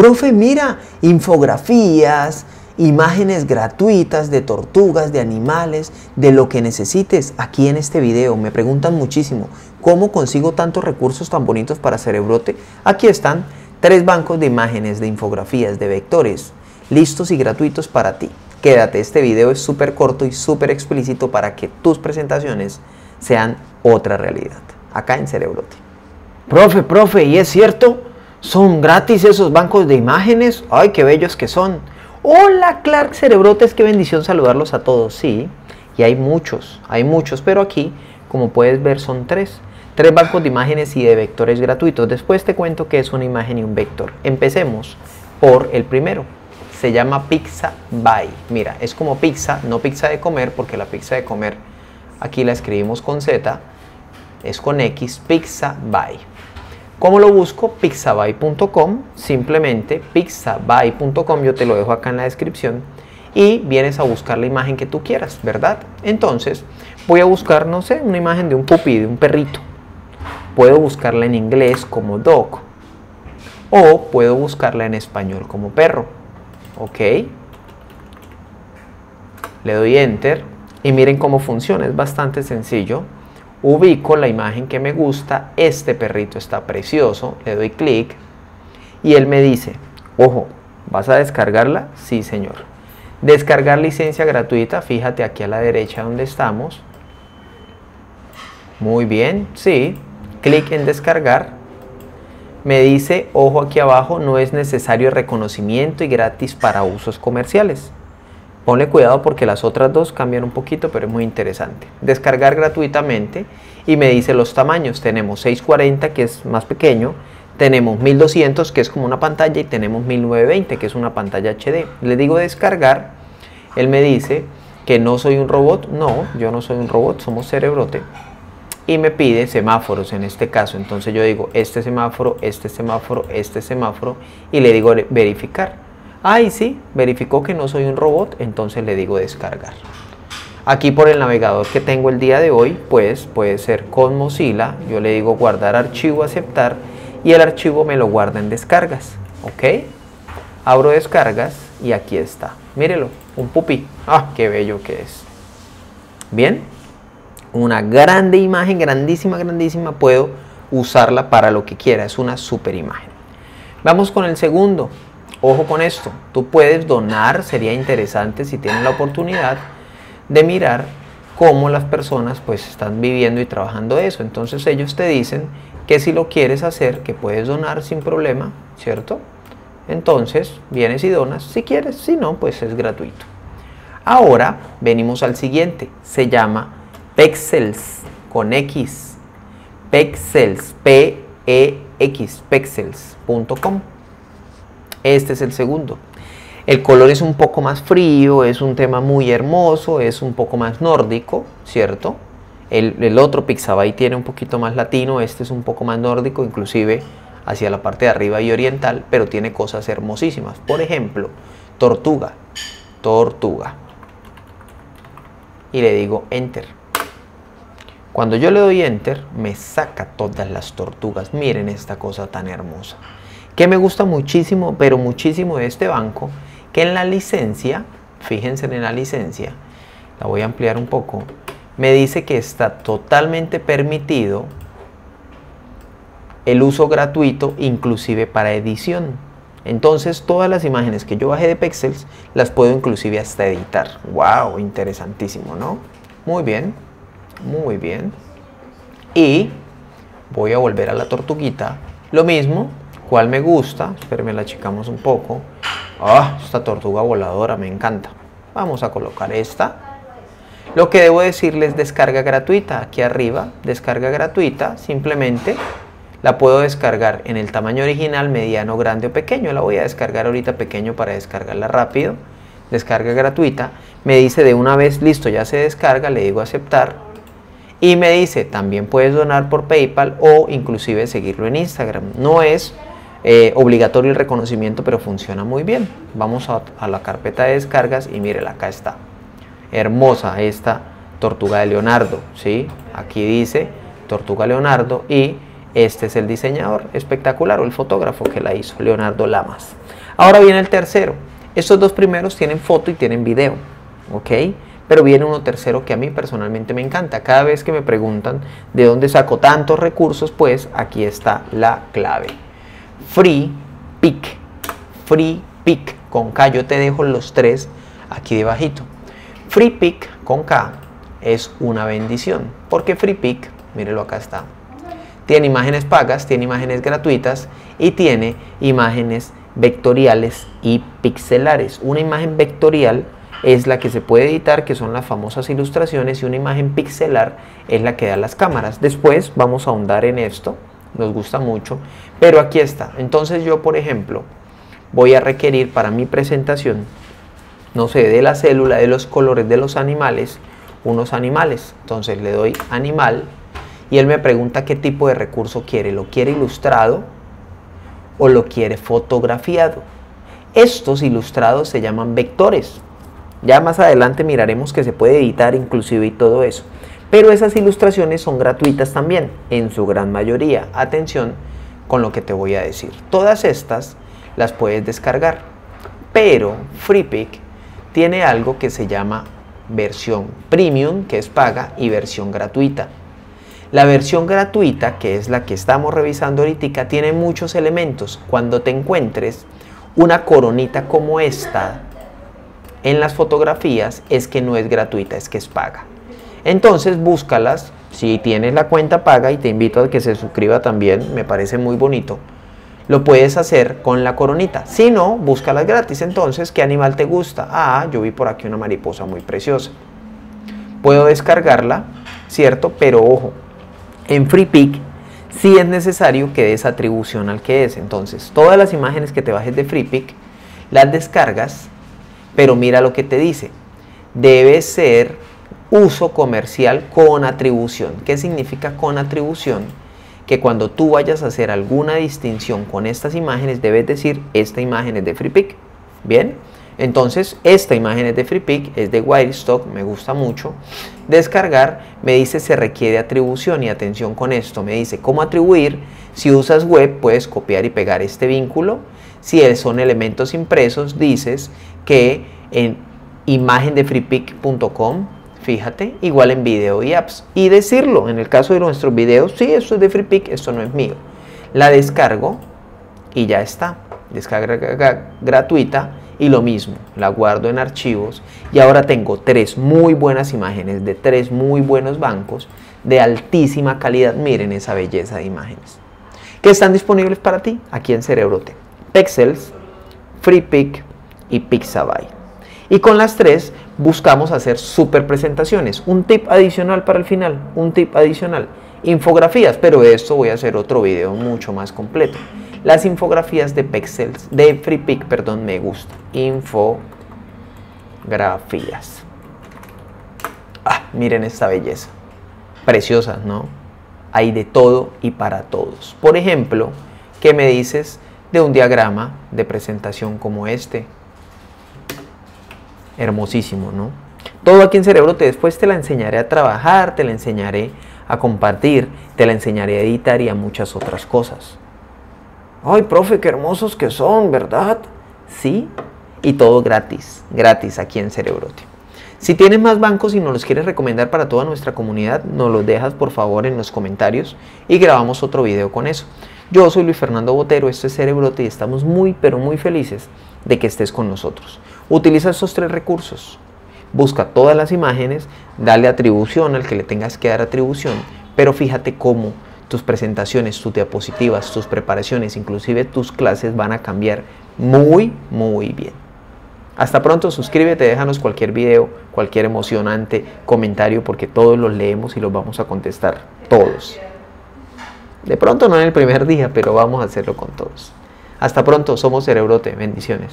Profe, mira, infografías, imágenes gratuitas de tortugas, de animales, de lo que necesites aquí en este video. Me preguntan muchísimo, ¿cómo consigo tantos recursos tan bonitos para Cerebrote? Aquí están tres bancos de imágenes, de infografías, de vectores, listos y gratuitos para ti. Quédate, este video es súper corto y súper explícito para que tus presentaciones sean otra realidad, acá en Cerebrote. Profe, profe, ¿y es cierto? ¿Son gratis esos bancos de imágenes? ¡Ay, qué bellos que son! Hola Clark Cerebrotes, qué bendición saludarlos a todos. Sí, y hay muchos, hay muchos, pero aquí, como puedes ver, son tres. Tres bancos de imágenes y de vectores gratuitos. Después te cuento qué es una imagen y un vector. Empecemos por el primero. Se llama Pizza By. Mira, es como pizza, no pizza de comer, porque la pizza de comer aquí la escribimos con Z, es con X, Pizza By. ¿Cómo lo busco? pixabay.com, simplemente pixabay.com, yo te lo dejo acá en la descripción y vienes a buscar la imagen que tú quieras, ¿verdad? Entonces voy a buscar, no sé, una imagen de un pupi, de un perrito. Puedo buscarla en inglés como dog o puedo buscarla en español como perro. ¿Ok? Le doy enter y miren cómo funciona, es bastante sencillo ubico la imagen que me gusta, este perrito está precioso, le doy clic y él me dice, ojo, ¿vas a descargarla? Sí, señor. Descargar licencia gratuita, fíjate aquí a la derecha donde estamos. Muy bien, sí. Clic en descargar. Me dice, ojo aquí abajo, no es necesario reconocimiento y gratis para usos comerciales. Ponle cuidado porque las otras dos cambian un poquito, pero es muy interesante. Descargar gratuitamente y me dice los tamaños. Tenemos 640 que es más pequeño, tenemos 1200 que es como una pantalla y tenemos 1920 que es una pantalla HD. Le digo descargar, él me dice que no soy un robot. No, yo no soy un robot, somos cerebrote. Y me pide semáforos en este caso. Entonces yo digo este semáforo, este semáforo, este semáforo y le digo verificar Ay, sí, verificó que no soy un robot, entonces le digo descargar. Aquí por el navegador que tengo el día de hoy, pues puede ser con Mozilla, yo le digo guardar archivo, aceptar, y el archivo me lo guarda en descargas, ¿ok? Abro descargas y aquí está, mírelo, un pupi, ah, qué bello que es. Bien, una grande imagen, grandísima, grandísima, puedo usarla para lo que quiera, es una super imagen. Vamos con el segundo, Ojo con esto, tú puedes donar, sería interesante si tienes la oportunidad de mirar cómo las personas pues están viviendo y trabajando eso. Entonces ellos te dicen que si lo quieres hacer, que puedes donar sin problema, ¿cierto? Entonces vienes y donas si quieres, si no, pues es gratuito. Ahora venimos al siguiente, se llama Pexels con X. Pexels, P-E-X, pexels.com. Este es el segundo. El color es un poco más frío, es un tema muy hermoso, es un poco más nórdico, ¿cierto? El, otro Pixabay tiene un poquito más latino, este es un poco más nórdico, inclusive hacia la parte de arriba y oriental, pero tiene cosas hermosísimas. Por ejemplo, tortuga, tortuga. Y le digo enter. Cuando yo le doy enter, me saca todas las tortugas. Miren esta cosa tan hermosa que me gusta muchísimo, pero muchísimo de este banco, que en la licencia, fíjense en la licencia, la voy a ampliar un poco, me dice que está totalmente permitido el uso gratuito, inclusive para edición. Entonces todas las imágenes que yo bajé de Pexels las puedo inclusive hasta editar. ¡Wow! Interesantísimo, ¿no? Muy bien, muy bien. Y voy a volver a la tortuguita. Lo mismo, ¿Cuál me gusta? Espérenme, la achicamos un poco. ¡Ah! Esta tortuga voladora me encanta. Vamos a colocar esta. Lo que debo decirles descarga gratuita. Aquí arriba, descarga gratuita. Simplemente la puedo descargar en el tamaño original, mediano, grande o pequeño. La voy a descargar ahorita pequeño para descargarla rápido. Descarga gratuita. Me dice de una vez, listo, ya se descarga. Le digo aceptar. Y me dice, también puedes donar por PayPal o inclusive seguirlo en Instagram. No es eh, obligatorio el reconocimiento, pero funciona muy bien. Vamos a, la carpeta de descargas y mírela, acá está. Hermosa esta tortuga de Leonardo, ¿sí? Aquí dice tortuga Leonardo y este es el diseñador espectacular o el fotógrafo que la hizo, Leonardo Lamas. Ahora viene el tercero. Estos dos primeros tienen foto y tienen video. ¿Ok? Pero viene uno tercero que a mí personalmente me encanta. Cada vez que me preguntan de dónde saco tantos recursos, pues aquí está la clave. Free Pick. Free Pick. Con K yo te dejo los tres aquí debajito. Free Pick con K es una bendición. Porque Free Pick, mírelo acá está. Tiene imágenes pagas, tiene imágenes gratuitas y tiene imágenes vectoriales y pixelares. Una imagen vectorial es la que se puede editar, que son las famosas ilustraciones, y una imagen pixelar es la que da las cámaras. Después vamos a ahondar en esto, nos gusta mucho, pero aquí está. Entonces yo, por ejemplo, voy a requerir para mi presentación, no sé, de la célula, de los colores de los animales, unos animales. Entonces le doy animal y él me pregunta qué tipo de recurso quiere. ¿Lo quiere ilustrado o lo quiere fotografiado? Estos ilustrados se llaman vectores. Ya más adelante miraremos que se puede editar inclusive y todo eso. Pero esas ilustraciones son gratuitas también, en su gran mayoría. Atención con lo que te voy a decir. Todas estas las puedes descargar. Pero FreePic tiene algo que se llama versión premium, que es paga, y versión gratuita. La versión gratuita, que es la que estamos revisando ahorita, tiene muchos elementos. Cuando te encuentres una coronita como esta, en las fotografías es que no es gratuita, es que es paga. Entonces búscalas, si tienes la cuenta paga y te invito a que se suscriba también, me parece muy bonito. Lo puedes hacer con la coronita. Si no, búscalas gratis. Entonces, ¿qué animal te gusta? Ah, yo vi por aquí una mariposa muy preciosa. Puedo descargarla, ¿cierto? Pero ojo, en FreePic sí es necesario que des atribución al que es. Entonces, todas las imágenes que te bajes de FreePic, las descargas pero mira lo que te dice. Debe ser uso comercial con atribución. ¿Qué significa con atribución? Que cuando tú vayas a hacer alguna distinción con estas imágenes, debes decir, esta imagen es de FreePic. ¿Bien? Entonces, esta imagen es de FreePic, es de Wirestock, me gusta mucho. Descargar, me dice se requiere atribución y atención con esto. Me dice cómo atribuir. Si usas web, puedes copiar y pegar este vínculo. Si son elementos impresos, dices que en imagen de freepic.com, fíjate, igual en video y apps. Y decirlo, en el caso de nuestros videos, sí, esto es de freepic, esto no es mío. La descargo y ya está. Descarga gratuita y lo mismo, la guardo en archivos y ahora tengo tres muy buenas imágenes de tres muy buenos bancos de altísima calidad. Miren esa belleza de imágenes que están disponibles para ti aquí en Cerebrote. Pexels, FreePic, y Pixabay. Y con las tres buscamos hacer super presentaciones. Un tip adicional para el final, un tip adicional. Infografías, pero de esto voy a hacer otro video mucho más completo. Las infografías de Pexels, de FreePic, perdón, me gustan. Infografías. Ah, miren esta belleza. Preciosas, ¿no? Hay de todo y para todos. Por ejemplo, ¿qué me dices de un diagrama de presentación como este? Hermosísimo, ¿no? Todo aquí en Cerebro te después te la enseñaré a trabajar, te la enseñaré a compartir, te la enseñaré a editar y a muchas otras cosas. Ay, profe, qué hermosos que son, ¿verdad? Sí, y todo gratis, gratis aquí en Cerebrote. Si tienes más bancos y nos los quieres recomendar para toda nuestra comunidad, nos los dejas por favor en los comentarios y grabamos otro video con eso. Yo soy Luis Fernando Botero, esto es Cerebrote y estamos muy pero muy felices de que estés con nosotros. Utiliza estos tres recursos. Busca todas las imágenes, dale atribución al que le tengas que dar atribución, pero fíjate cómo tus presentaciones, tus diapositivas, tus preparaciones, inclusive tus clases van a cambiar muy, muy bien. Hasta pronto, suscríbete, déjanos cualquier video, cualquier emocionante comentario, porque todos los leemos y los vamos a contestar, todos. De pronto no en el primer día, pero vamos a hacerlo con todos. Hasta pronto, somos Cerebrote, bendiciones.